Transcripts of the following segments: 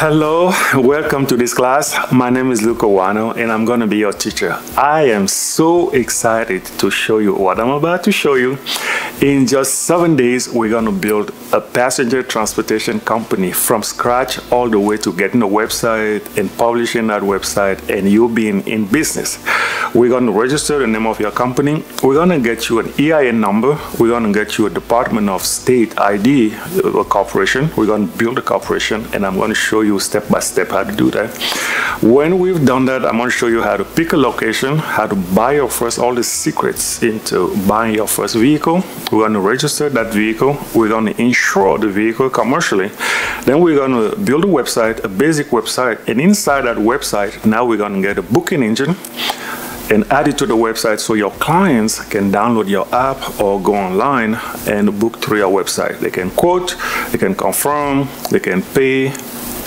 Hello, welcome to this class. My name is Luc Owono and I'm going to be your teacher. I am so excited to show you what I'm about to show you. In just seven days, we're going to build a passenger transportation company from scratch all the way to getting a website and publishing that website and you being in business. We're going to register the name of your company. We're going to get you an EIN number. We're going to get you a Department of State ID, a corporation. We're going to build a corporation and I'm going to show you step by step how to do that. When we've done that, I'm going to show you how to pick a location, how to buy your first, all the secrets into buying your first vehicle. We're going to register that vehicle. We're going to insure the vehicle commercially. Then we're going to build a website, a basic website. And inside that website, now we're going to get a booking engine and add it to the website so your clients can download your app or go online and book through your website. They can quote, they can confirm, they can pay,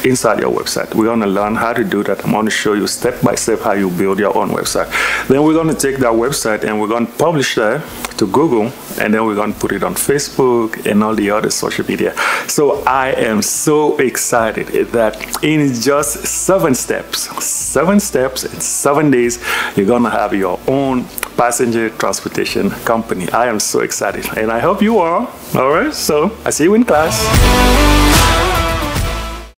inside your website. We're to learn how to do that. I'm to show you step by step how you build your own website. Then we're to take that website and we're to publish that to Google and then we're to put it on Facebook and all the other social media. So I am so excited that in just seven steps, seven steps in seven days, you're to have your own passenger transportation company. I am so excited and I hope you are. All right. So I see you in class.